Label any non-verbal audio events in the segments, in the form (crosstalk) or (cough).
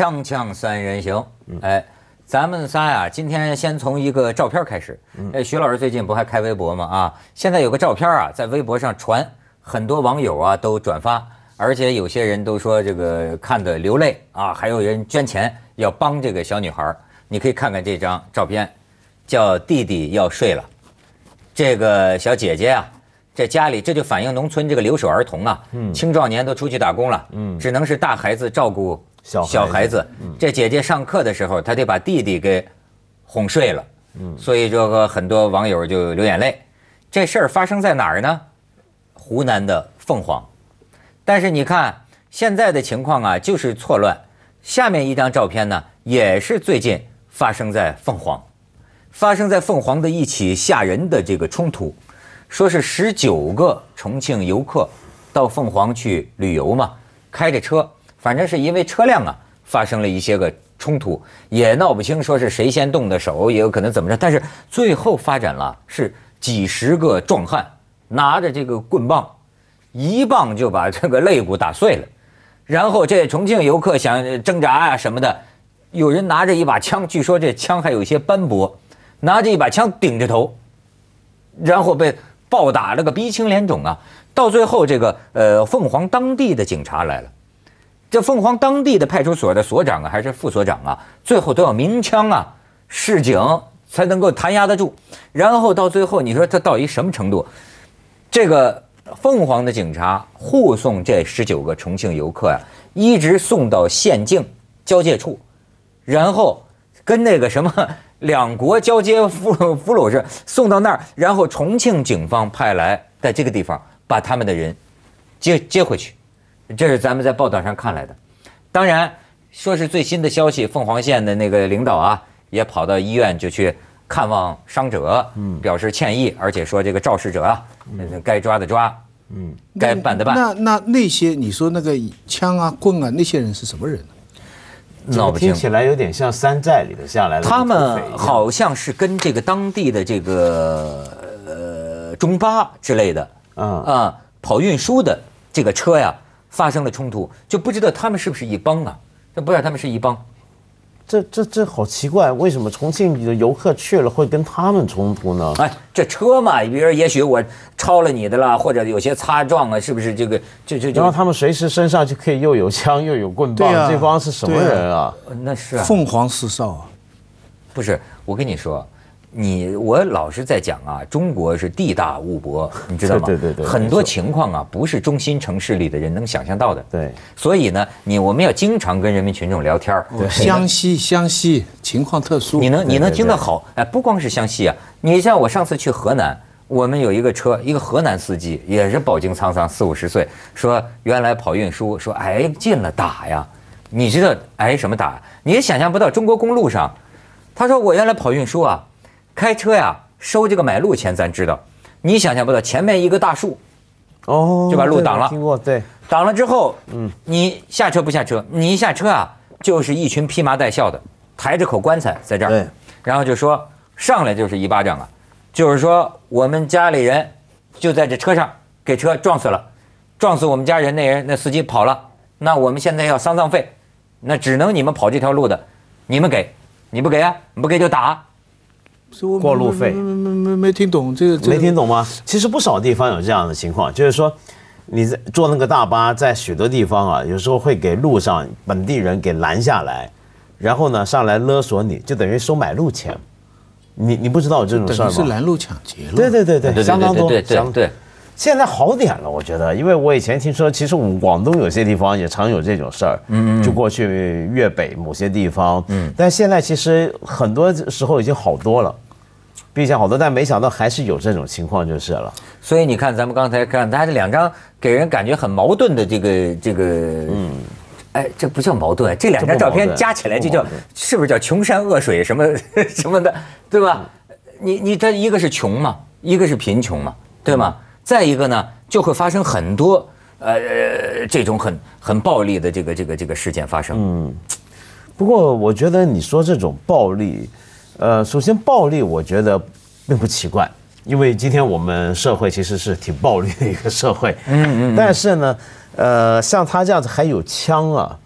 锵锵三人行，哎，咱们仨呀，今天先从一个照片开始。哎，徐老师最近不还开微博吗？啊，现在有个照片啊，在微博上传，很多网友啊都转发，而且有些人都说这个看得流泪啊，还有人捐钱要帮这个小女孩。你可以看看这张照片，叫弟弟要睡了。这个小姐姐啊，这家里这就反映农村这个留守儿童啊，青壮年都出去打工了，只能是大孩子照顾小小孩子。这姐姐上课的时候，她得把弟弟给哄睡了，所以这个很多网友就流眼泪。这事儿发生在哪儿呢？湖南的凤凰。但是你看现在的情况啊，就是错乱。下面一张照片呢，也是最近发生在凤凰，发生在凤凰的一起吓人的这个冲突，说是十九个重庆游客到凤凰去旅游嘛，开着车，反正是因为车辆啊发生了一些个冲突，也闹不清说是谁先动的手，也有可能怎么着，但是最后发展了是几十个壮汉拿着这个棍棒，一棒就把这个肋骨打碎了。然后这重庆游客想挣扎啊什么的，有人拿着一把枪，据说这枪还有一些斑驳，拿着一把枪顶着头，然后被暴打了个鼻青脸肿啊！到最后，这个呃凤凰当地的警察来了，这凤凰当地的派出所的所长啊还是副所长啊，最后都要鸣枪啊示警才能够弹压得住。然后到最后，你说他到一什么程度？这个。凤凰的警察护送这十九个重庆游客呀，一直送到县境交界处，然后跟那个什么两国交接俘俘虏是送到那儿，然后重庆警方派来在这个地方把他们的人接接回去，这是咱们在报道上看来的。当然，说是最新的消息，凤凰县的那个领导啊，也跑到医院就去。看望伤者，嗯，表示歉意，而且说这个肇事者啊，该抓的抓，嗯，该办的办。那那那些你说那个枪啊棍啊那些人是什么人呢？闹不清。听起来有点像山寨里头下来的。他们好像是跟这个当地的这个呃中巴之类的，啊啊跑运输的这个车呀发生了冲突，就不知道他们是不是一帮啊？这不知道他们是一帮。这这这好奇怪，为什么重庆的游客去了会跟他们冲突呢？哎，这车嘛，比如也许我超了你的了，或者有些擦撞啊，是不是这个？这这然后他们随时身上就可以又有枪又有棍棒，这帮是什么人啊？那是啊，凤凰四少啊，不是，我跟你说。你我老是在讲啊，中国是地大物博，你知道吗？对对对，很多情况啊，不是中心城市里的人能想象到的。对，所以呢，你我们要经常跟人民群众聊天儿。湘西，湘西情况特殊，你能你能听得好？哎，不光是湘西啊，你像我上次去河南，我们有一个车，一个河南司机也是饱经沧桑，四五十岁，说原来跑运输，说挨近了打呀，你知道挨什么打？你也想象不到，中国公路上，他说我原来跑运输啊。开车呀，收这个买路钱，咱知道，你想象不到，前面一个大树，哦，就把路挡了。听过，对，挡了之后，嗯，你下车不下车？你一下车啊，就是一群披麻戴孝的，抬着口棺材在这儿，然后就说上来就是一巴掌啊，就是说我们家里人就在这车上给车撞死了，撞死我们家人那人那司机跑了，那我们现在要丧葬费，那只能你们跑这条路的，你们给，你不给啊？你不给就打。过路费没没没没听懂这个没听懂吗？其实不少地方有这样的情况，就是说你在坐那个大巴，在许多地方啊，有时候会给路上本地人给拦下来，然后呢上来勒索你，就等于收买路钱。你你不知道有这种事儿吗？是拦路抢劫了。对对对对，相当多，相对。现在好点了，我觉得，因为我以前听说，其实我们广东有些地方也常有这种事儿，嗯，就过去粤北某些地方，嗯，但现在其实很多时候已经好多了，比以前好多，但没想到还是有这种情况就是了。所以你看，咱们刚才看他这两张给人感觉很矛盾的这个这个，嗯，哎，这不叫矛盾，这两张照片加起来就叫是不是叫穷山恶水什么 (laughs) 什么的，对吧？你你这一个是穷嘛，一个是贫穷嘛，对吗？再一个呢，就会发生很多呃这种很很暴力的这个这个这个事件发生。嗯，不过我觉得你说这种暴力，呃，首先暴力我觉得并不奇怪，因为今天我们社会其实是挺暴力的一个社会。嗯嗯。但是呢，呃，像他这样子还有枪啊，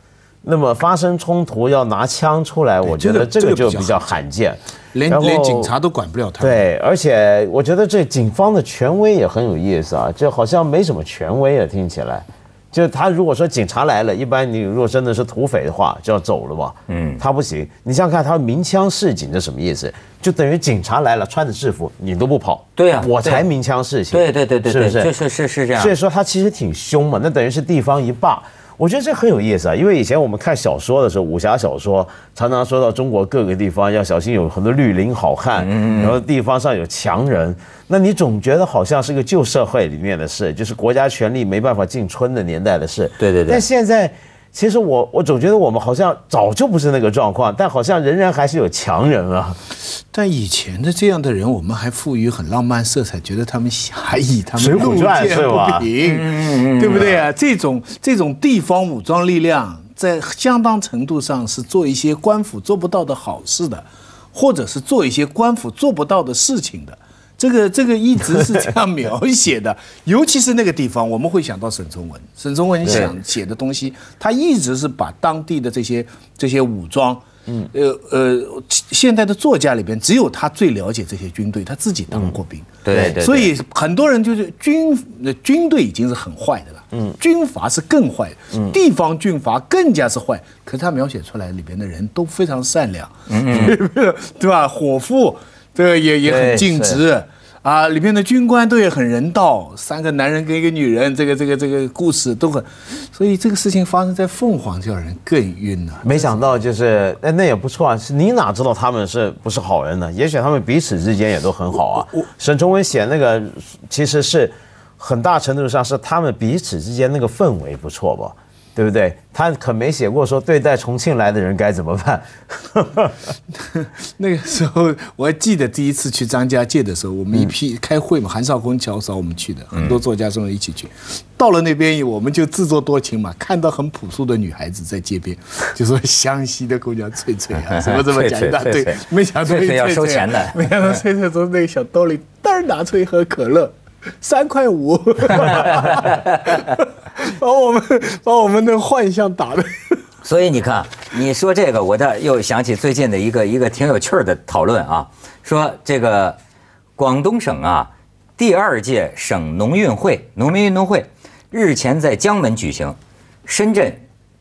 那么发生冲突要拿枪出来，我觉得这这个个就比较罕罕见。连连警察都管不了他。，对，而且我觉得这警方的权威也很有意思啊，这好像没什么权威啊，听起来。就他如果说警察来了，一般你如果真的是土匪的话，就要走了嘛。嗯，他不行。你想想看，他鸣枪示警这什么意思？就等于警察来了，穿着制服，你都不跑。对呀我才鸣枪示警。对对对对对，是不是？就是是是这样所。以说他其实挺凶嘛，那等于是地方一霸。我觉得这很有意思啊，因为以前我们看小说的时候，武侠小说常常说到中国各个地方要小心有很多绿林好汉，然后地方上有强人，那你总觉得好像是个旧社会里面的事，就是国家权力没办法进村的年代的事。对对对但现在。其实我我总觉得我们好像早就不是那个状况，但好像仍然还是有强人啊。但以前的这样的人，我们还赋予很浪漫色彩，觉得他们侠义，他们路传见不平，(laughs) 对不对啊？这种这种地方武装力量，在相当程度上是做一些官府做不到的好事的，或者是做一些官府做不到的事情的。这个 (laughs) 这个一直是这样描写的，(laughs) 尤其是那个地方，我们会想到沈从文。沈从文想写的东西，他一直是把当地的这些这些武装，嗯，呃呃，现代的作家里边，只有他最了解这些军队，他自己当过兵。对对对。所以很多人就是军呃军队已经是很坏的了，嗯，军阀是更坏的，地方军阀更加是坏。可是他描写出来里边的人都非常善良，嗯 (laughs) 对吧？伙夫这个也也很尽职。啊，里面的军官都也很人道，三个男人跟一个女人，这个这个这个故事都很，所以这个事情发生在凤凰，就让人更晕了。没想到就是那那也不错啊，是你哪知道他们是不是好人呢？也许他们彼此之间也都很好啊。沈从文写那个其实是很大程度上是他们彼此之间那个氛围不错吧，对不对？他可没写过说对待重庆来的人该怎么办。(laughs) 那个时候我还记得第一次去张家界的时候，我们一批开会嘛，韩少功教授我们去的，很多作家跟我一起去。到了那边，我们就自作多情嘛，看到很朴素的女孩子在街边，(laughs) 就说湘西的姑娘翠翠啊，(laughs) 什么怎么讲一大堆翠翠，没想到翠翠要收钱的没想到翠翠从那个小兜里噔儿拿出一盒可乐。三块五，把我们把我们的幻象打的。(laughs) 所以你看，你说这个，我这又想起最近的一个一个挺有趣儿的讨论啊，说这个广东省啊第二届省农运会农民运动会日前在江门举行，深圳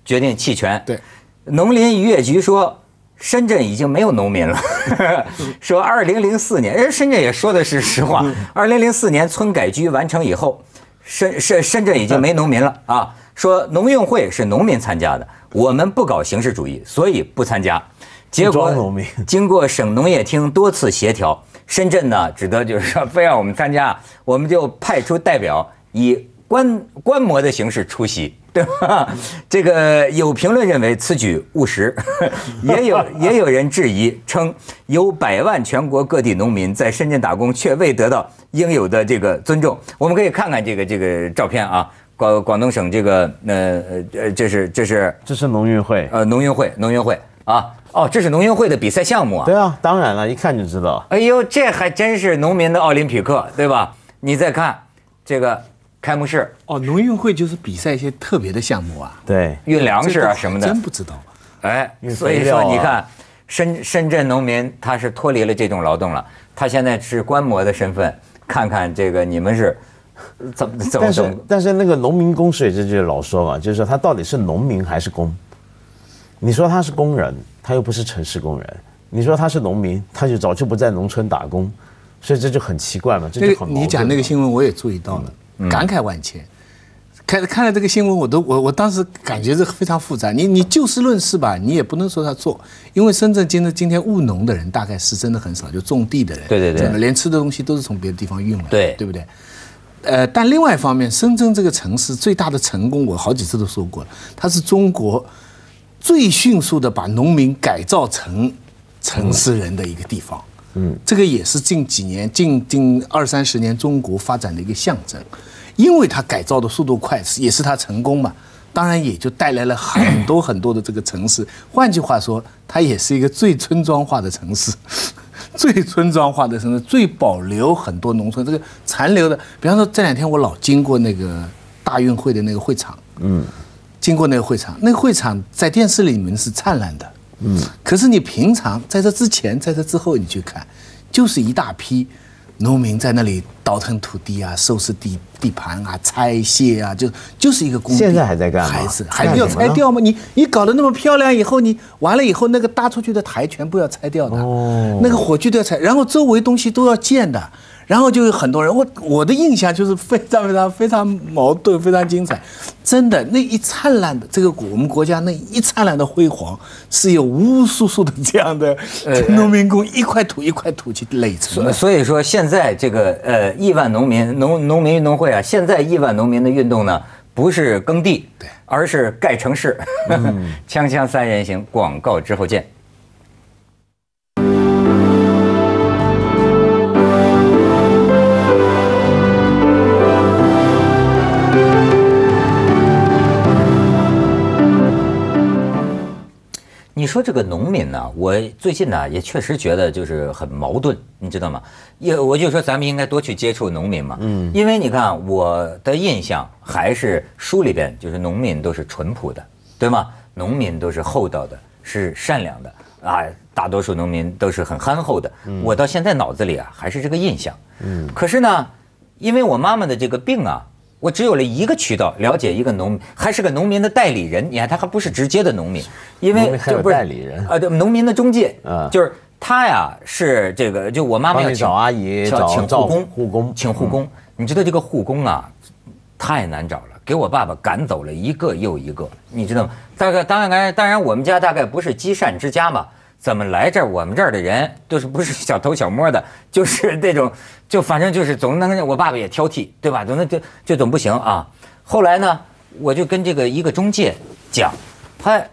决定弃权。对，农林渔业局说。深圳已经没有农民了，(laughs) 说二零零四年，人深圳也说的是实话。二零零四年村改居完成以后，深深深圳已经没农民了 (laughs) 啊。说农运会是农民参加的，我们不搞形式主义，所以不参加。结果 (laughs) 经过省农业厅多次协调，深圳呢只得就是说非让我们参加，我们就派出代表以观观摩的形式出席。对吧？(laughs) 这个有评论认为此举务实，(laughs) 也有也有人质疑称，有百万全国各地农民在深圳打工，却未得到应有的这个尊重。我们可以看看这个这个照片啊，广广东省这个呃呃呃，这是这是这是农运会。呃农运会农运会啊，哦，这是农运会的比赛项目啊。对啊，当然了，一看就知道。哎呦，这还真是农民的奥林匹克，对吧？你再看这个开幕式，哦，农运会就是比赛一些特别的项目啊，对，运粮食啊什么的。真，不知道。哎，所以说你看，深深圳农民他是脱离了这种劳动了，他现在是观摩的身份，看看这个你们是怎么怎么但是怎么，但是那个农民工所以这就是老说嘛，就是说他到底是农民还是工？你说他是工人，他又不是城市工人；你说他是农民，他就早就不在农村打工，所以这就很奇怪嘛，这就很矛盾你讲那个新闻，我也注意到了，嗯感慨万千。看看了这个新闻，我都我我当时感觉这非常复杂。你你就事论事吧，你也不能说他做，因为深圳今天今天务农的人大概是真的很少，就种地的人，对对对连吃的东西都是从别的地方运来的，对对不对？呃，但另外一方面，深圳这个城市最大的成功，我好几次都说过了，它是中国最迅速的把农民改造成城市人的一个地方。嗯，这个也是近几年、近近二三十年中国发展的一个象征，因为它改造的速度快，也是它成功嘛。当然也就带来了很多很多的这个城市。换句话说，它也是一个最村庄化的城市，(laughs) 最村庄化的城市，最保留很多农村这个残留的。比方说这两天我老经过那个大运会的那个会场，嗯，经过那个会场，那个会场在电视里面是灿烂的，嗯，可是你平常在这之前，在这之后，你去看，就是一大批农民在那里倒腾土地啊，收拾地地盘啊，拆卸啊，就就是一个工地。现在还在干吗还是还没有拆掉吗？你你搞得那么漂亮以后，你完了以后，那个搭出去的台全部要拆掉的，哦那个火炬都要拆，然后周围东西都要建的。然后就有很多人，我我的印象就是非常非常非常矛盾，非常精彩。真的，那一灿烂的这个我们国家那一灿烂的辉煌，是有无数数的这样的 (laughs) 农民工一块土一块土去垒成的。所所以说现在这个呃亿万农民农农民运动会啊，现在亿万农民的运动呢，不是耕地，对而是盖城市。(laughs) 锵锵三人行，广告之后见。你说这个农民呢，我最近呢也确实觉得就是很矛盾，你知道吗？也我就说咱们应该多去接触农民嘛，嗯，因为你看我的印象还是书里边就是农民都是淳朴的，对吗？农民都是厚道的，是善良的啊，大多数农民都是很憨厚的。我到现在脑子里啊还是这个印象，嗯，可是呢，因为我妈妈的这个病啊。我只有了一个渠道了解一个农，还是个农民的代理人。你看，他还不是直接的农民，因为就不是代理人啊，对，农民的中介，嗯就是他呀，是这个，就我妈妈要请找阿姨找请护工，护工请护工。你知道这个护工啊，太难找了，给我爸爸赶走了一个又一个，你知道吗？大概当然当然，我们家大概不是积善之家嘛。怎么来这儿？我们这儿的人都是不是小偷小摸的，就是那种，就反正就是总能。我爸爸也挑剔，对吧？总能就就总不行啊。后来呢，我就跟这个一个中介讲，他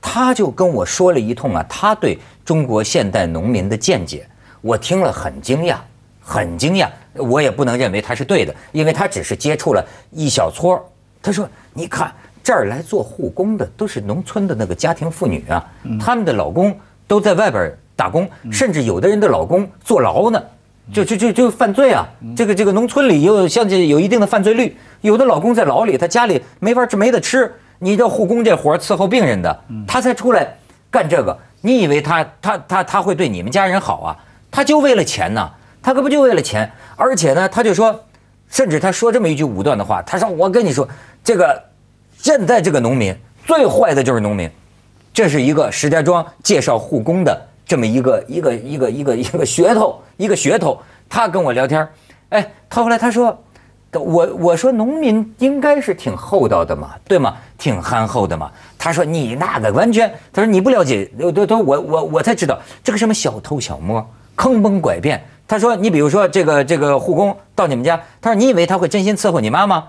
他就跟我说了一通啊，他对中国现代农民的见解，我听了很惊讶，很惊讶。我也不能认为他是对的，因为他只是接触了一小撮儿。他说：“你看这儿来做护工的都是农村的那个家庭妇女啊，他们的老公都在外边打工，甚至有的人的老公坐牢呢。”就就就就犯罪啊！这个这个农村里有像这有一定的犯罪率，有的老公在牢里，他家里没法吃没得吃，你这护工这活儿伺候病人的，他才出来干这个。你以为他他他他会对你们家人好啊？他就为了钱呐，他可不就为了钱？而且呢，他就说，甚至他说这么一句武断的话，他说：“我跟你说，这个现在这个农民最坏的就是农民。”这是一个石家庄介绍护工的这么一个一个一个一个一个噱头，一个噱头。他跟我聊天，哎，他后来他说，我我说农民应该是挺厚道的嘛，对吗？挺憨厚的嘛。他说你那个完全，他说你不了解，都都我我我才知道这个什么小偷小摸、坑蒙拐骗。他说你比如说这个这个护工到你们家，他说你以为他会真心伺候你妈吗？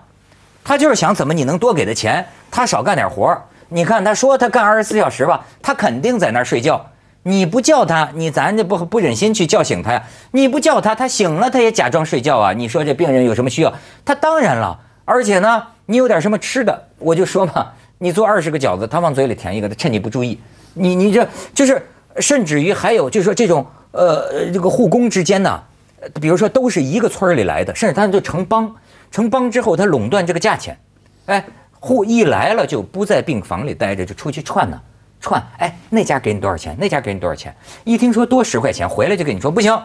他就是想怎么你能多给他钱，他少干点活。你看他说他干二十四小时吧，他肯定在那儿睡觉。你不叫他，你咱这不不忍心去叫醒他呀？你不叫他，他醒了他也假装睡觉啊。你说这病人有什么需要？他当然了，而且呢，你有点什么吃的，我就说嘛，你做二十个饺子，他往嘴里填一个，他趁你不注意，你你这就是，甚至于还有就是说这种呃这个护工之间呢，比如说都是一个村里来的，甚至他就成帮，成帮之后他垄断这个价钱，哎，护一来了就不在病房里待着，就出去串呢，串，哎，那家给你多少钱？那家给你多少钱？一听说多十块钱，回来就跟你说不行，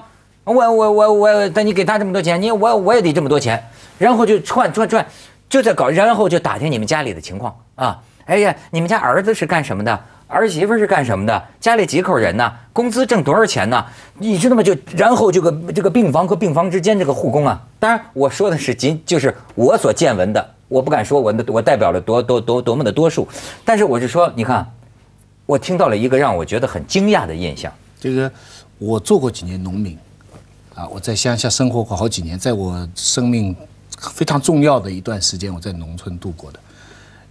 我我我我，但你给他这么多钱，你我我也得这么多钱，然后就串串串，就在搞，然后就打听你们家里的情况啊，哎呀，你们家儿子是干什么的？儿媳妇是干什么的？家里几口人呢？工资挣多少钱呢？你知道吗？就然后这个这个病房和病房之间这个护工啊，当然我说的是仅就是我所见闻的，我不敢说我我代表了多多多多么的多数，但是我是说，你看，我听到了一个让我觉得很惊讶的印象，这个我做过几年农民，啊，我在乡下生活过好几年，在我生命非常重要的一段时间，我在农村度过的。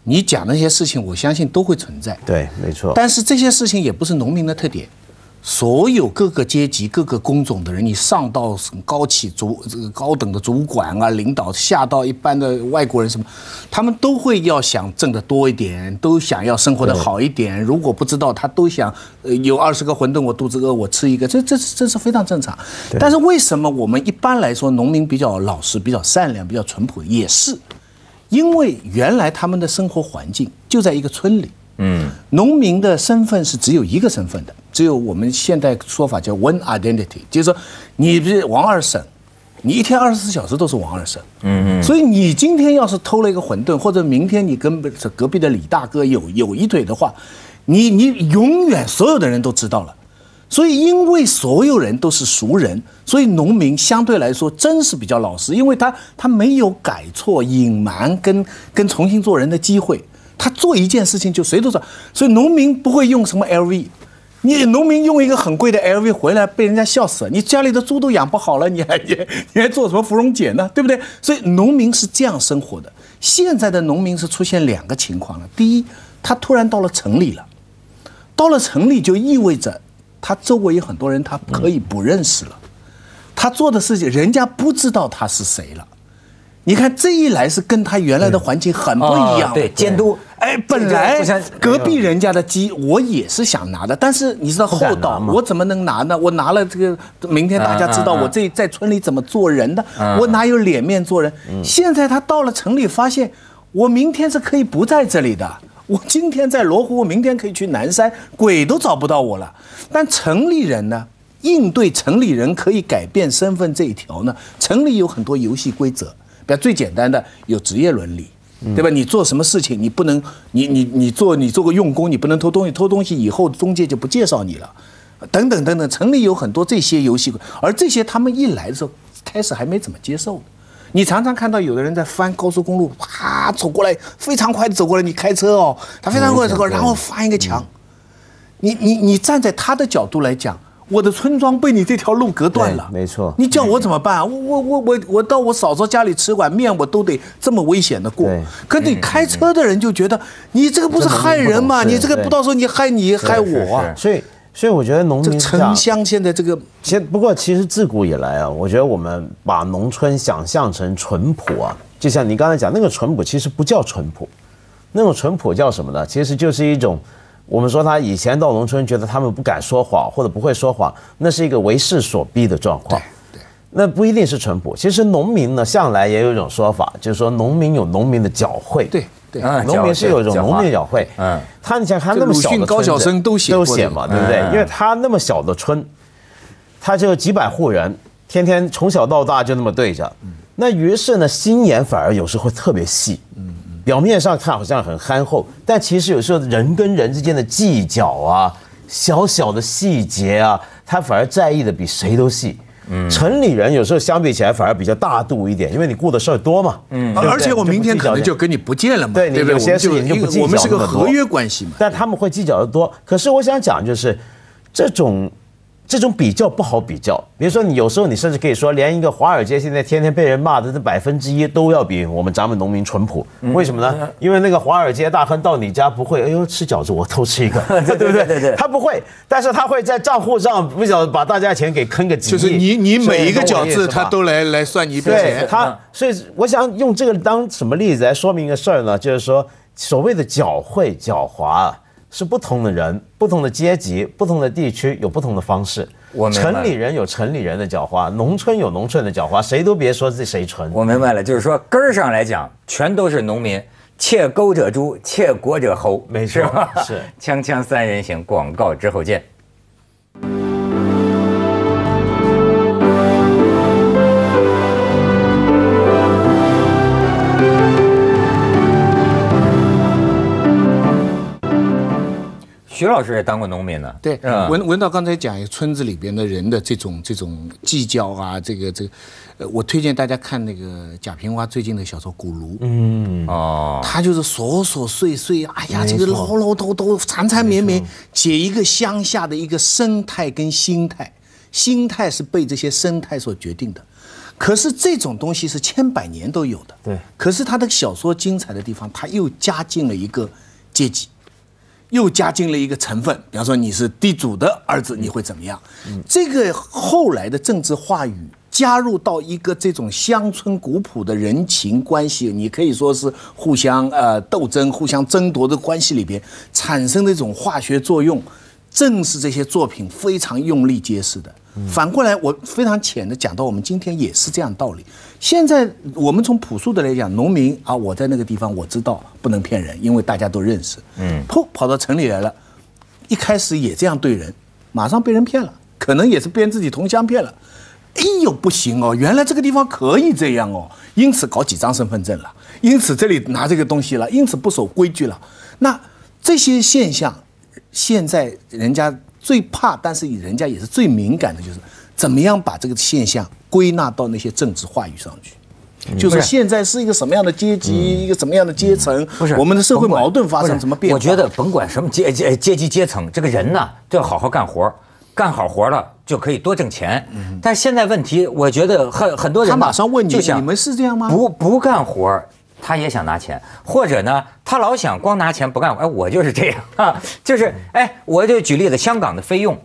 你讲那些事情，我相信都会存在，对，没错。但是这些事情也不是农民的特点。所有各个阶级、各个工种的人，你上到高企主这个高等的主管啊、领导，下到一般的外国人什么，他们都会要想挣得多一点，都想要生活的好一点。如果不知道，他都想，呃，有二十个馄饨我肚子饿，我吃一个，这这这是非常正常。但是为什么我们一般来说农民比较老实、比较善良、比较淳朴，也是？因为原来他们的生活环境就在一个村里，嗯，农民的身份是只有一个身份的，只有我们现代说法叫 one identity，就是说你是王二婶，你一天二十四小时都是王二婶，嗯嗯，所以你今天要是偷了一个馄饨，或者明天你跟隔壁的李大哥有有一腿的话，你你永远所有的人都知道了。所以，因为所有人都是熟人，所以农民相对来说真是比较老实，因为他他没有改错、隐瞒跟跟重新做人的机会，他做一件事情就谁都知道。所以农民不会用什么 LV，你农民用一个很贵的 LV 回来被人家笑死了，你家里的猪都养不好了，你还 (laughs) 你你还做什么芙蓉姐呢？对不对？所以农民是这样生活的。现在的农民是出现两个情况了，第一，他突然到了城里了，到了城里就意味着。他周围有很多人，他可以不认识了。他做的事情，人家不知道他是谁了。你看这一来是跟他原来的环境很不一样。对，监督。哎，本来隔壁人家的鸡，我也是想拿的，但是你知道厚道，我怎么能拿呢？我拿了这个，明天大家知道我这在村里怎么做人的，我哪有脸面做人？现在他到了城里，发现我明天是可以不在这里的。我今天在罗湖，我明天可以去南山，鬼都找不到我了。但城里人呢？应对城里人可以改变身份这一条呢？城里有很多游戏规则，比如最简单的有职业伦理，对吧？你做什么事情，你不能，你你你做你做个用工，你不能偷东西，偷东西以后中介就不介绍你了，等等等等。城里有很多这些游戏，而这些他们一来的时候，开始还没怎么接受。你常常看到有的人在翻高速公路，啪走过来，非常快的走过来。你开车哦，他非常快走过来，然后翻一个墙。你你你站在他的角度来讲，我的村庄被你这条路隔断了，没错。你叫我怎么办？我我我我我到我嫂嫂家里吃碗面，我都得这么危险的过。可你开车的人就觉得，你这个不是害人吗？你这个不到时候你害你害我，啊所以。所以我觉得农民城乡现在这个，其不过其实自古以来啊，我觉得我们把农村想象成淳朴啊，就像你刚才讲那个淳朴，其实不叫淳朴，那种淳朴叫什么呢？其实就是一种，我们说他以前到农村，觉得他们不敢说谎或者不会说谎，那是一个为势所逼的状况。对，那不一定是淳朴。其实农民呢，向来也有一种说法，就是说农民有农民的狡慧。对对。农民是有一种农民角会，嗯，他你想他那么小的高晓生都写都写嘛，对不对？因为他那么小的村，他就几百户人，天天从小到大就那么对着，那于是呢，心眼反而有时候会特别细，嗯表面上看好像很憨厚，但其实有时候人跟人之间的计较啊，小小的细节啊，他反而在意的比谁都细。嗯城里人有时候相比起来反而比较大度一点，因为你顾的事儿多嘛。嗯，而且我明天可能就跟你不见了嘛。对，有些事情就不计较我们是个合约关系嘛。但他们会计较的多。可是我想讲就是，这种。这种比较不好比较，比如说你有时候你甚至可以说，连一个华尔街现在天天被人骂的这百分之一都要比我们咱们农民淳朴，为什么呢？因为那个华尔街大亨到你家不会，哎呦吃饺子我偷吃一个，对不对？(laughs) 对对，他不会，但是他会在账户上不晓得把大家钱给坑个几亿，就是你你每一个饺子他都来来算你一笔钱，他所以我想用这个当什么例子来说明一个事儿呢？就是说所谓的狡慧狡猾。是不同的人，不同的阶级，不同的地区有不同的方式。我城里人有城里人的狡猾，农村有农村的狡猾，谁都别说这谁纯。我明白了，就是说根儿上来讲，全都是农民。窃钩者诛，窃国者侯，没错，是。(laughs) 锵锵三人行，广告之后见。徐老师也当过农民呢。对，文文道刚才讲村子里边的人的这种这种计较啊，这个这个，呃，我推荐大家看那个贾平凹最近的小说《古炉》。嗯，哦，他就是琐琐碎碎，哎呀，这个唠唠叨叨、缠缠绵绵，写一个乡下的一个生态跟心态，心态是被这些生态所决定的。可是这种东西是千百年都有的。对。可是他的小说精彩的地方，他又加进了一个阶级。又加进了一个成分，比方说你是地主的儿子，你会怎么样？这个后来的政治话语加入到一个这种乡村古朴的人情关系，你可以说是互相呃斗争、互相争夺的关系里边产生的这种化学作用，正是这些作品非常用力揭示的。反过来，我非常浅的讲到，我们今天也是这样道理。现在我们从朴素的来讲，农民啊，我在那个地方我知道不能骗人，因为大家都认识。嗯，噗，跑到城里来了，一开始也这样对人，马上被人骗了，可能也是被自己同乡骗了。哎呦，不行哦，原来这个地方可以这样哦，因此搞几张身份证了，因此这里拿这个东西了，因此不守规矩了。那这些现象，现在人家。最怕，但是人家也是最敏感的，就是怎么样把这个现象归纳到那些政治话语上去。就是现在是一个什么样的阶级，一个什么样的阶层，不是我们的社会矛盾发生什么变化？我觉得甭管什么阶阶阶级阶层，这个人呢都要好好干活，干好活了就可以多挣钱。但现在问题，我觉得很很多人他马上问你，你们是这样吗？不不干活。他也想拿钱，或者呢，他老想光拿钱不干。哎，我就是这样啊，就是哎，我就举例子，香港的费用，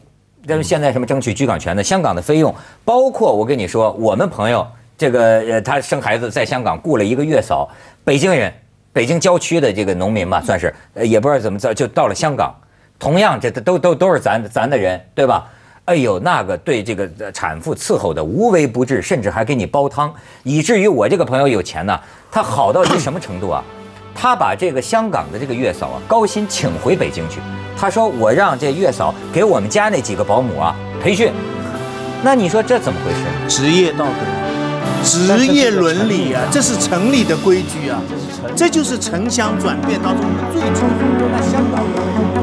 就是现在什么争取居港权的，香港的费用，包括我跟你说，我们朋友这个呃，他生孩子在香港雇了一个月嫂，北京人，北京郊区的这个农民吧，算是，呃也不知道怎么着就到了香港，同样这都都都是咱咱的人，对吧？哎呦，那个对这个产妇伺候的无微不至，甚至还给你煲汤，以至于我这个朋友有钱呢，他好到一什么程度啊？他把这个香港的这个月嫂啊，高薪请回北京去。他说我让这月嫂给我们家那几个保姆啊培训。那你说这怎么回事？职业道德，职业伦理啊，这是城里的规矩啊，这就是城乡转变当中最初那香港。